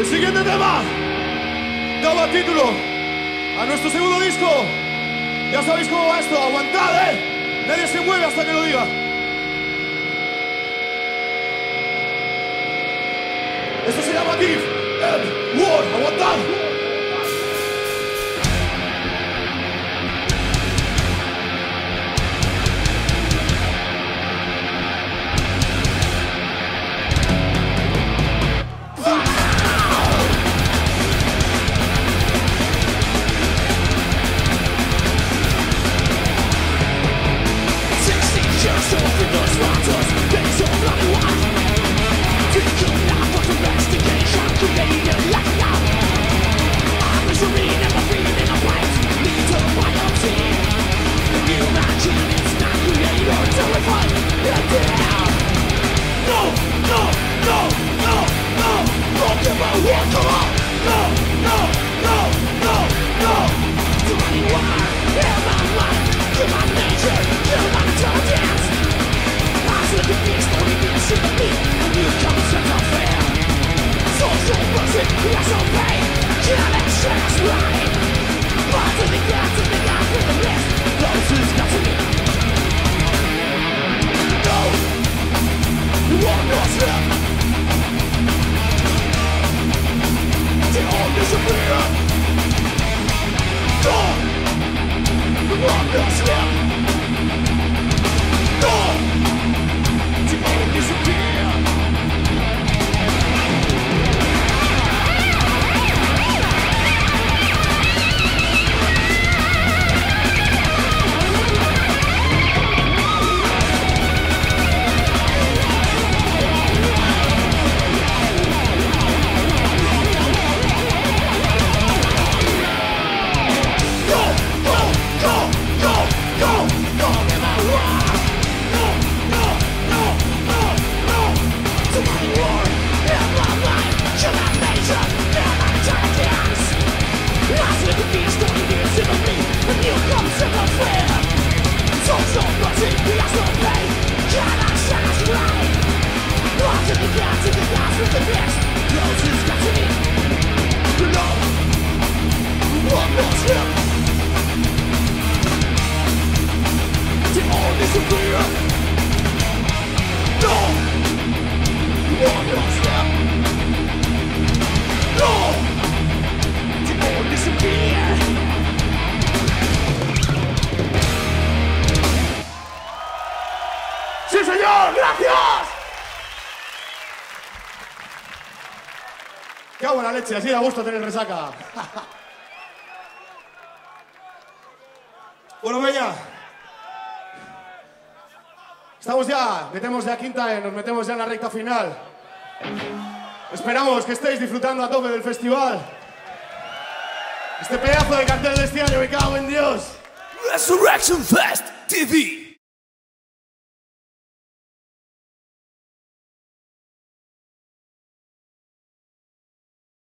El siguiente tema daba título a nuestro segundo disco. Ya sabéis cómo va esto, aguantad, ¿eh? Nadie se mueve hasta que lo diga. Esto se llama Give and War, aguantad. Come on, no, no, no, no, no. My my nature, my intelligence. I see the beast, I'll pay. Killing right? But of the grass, the guys with the. Si así da gusto tener resaca. bueno, Peña. Estamos ya, metemos ya quinta, eh, nos metemos ya en la recta final. Esperamos que estéis disfrutando a tope del festival. Este pedazo de cartel de este año, me cago en Dios. Resurrection Fest TV.